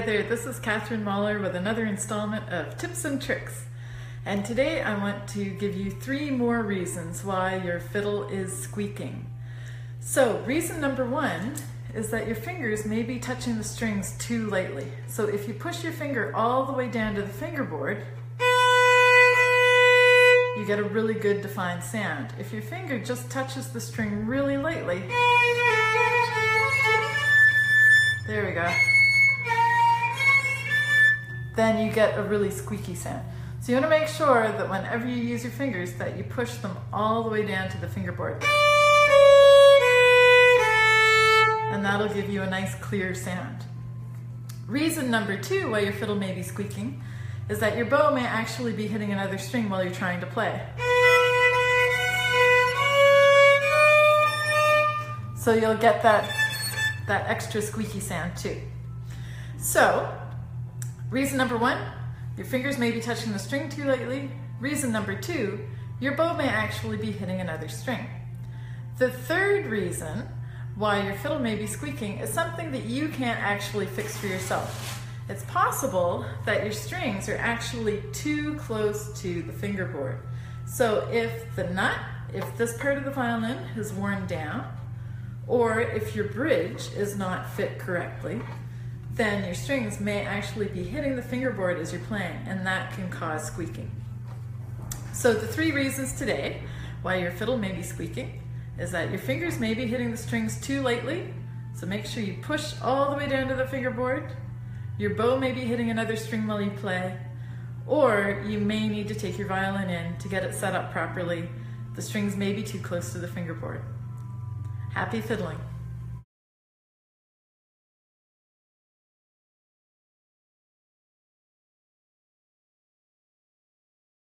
there, this is Katherine Moller with another installment of Tips and Tricks. And today I want to give you three more reasons why your fiddle is squeaking. So, reason number one is that your fingers may be touching the strings too lightly. So, if you push your finger all the way down to the fingerboard, you get a really good defined sound. If your finger just touches the string really lightly, there we go then you get a really squeaky sound. So you want to make sure that whenever you use your fingers that you push them all the way down to the fingerboard. And that'll give you a nice clear sound. Reason number two why your fiddle may be squeaking is that your bow may actually be hitting another string while you're trying to play. So you'll get that, that extra squeaky sound too. So Reason number one, your fingers may be touching the string too lightly. Reason number two, your bow may actually be hitting another string. The third reason why your fiddle may be squeaking is something that you can't actually fix for yourself. It's possible that your strings are actually too close to the fingerboard. So if the nut, if this part of the violin is worn down, or if your bridge is not fit correctly, then your strings may actually be hitting the fingerboard as you're playing, and that can cause squeaking. So the three reasons today why your fiddle may be squeaking is that your fingers may be hitting the strings too lightly, so make sure you push all the way down to the fingerboard. Your bow may be hitting another string while you play, or you may need to take your violin in to get it set up properly. The strings may be too close to the fingerboard. Happy fiddling.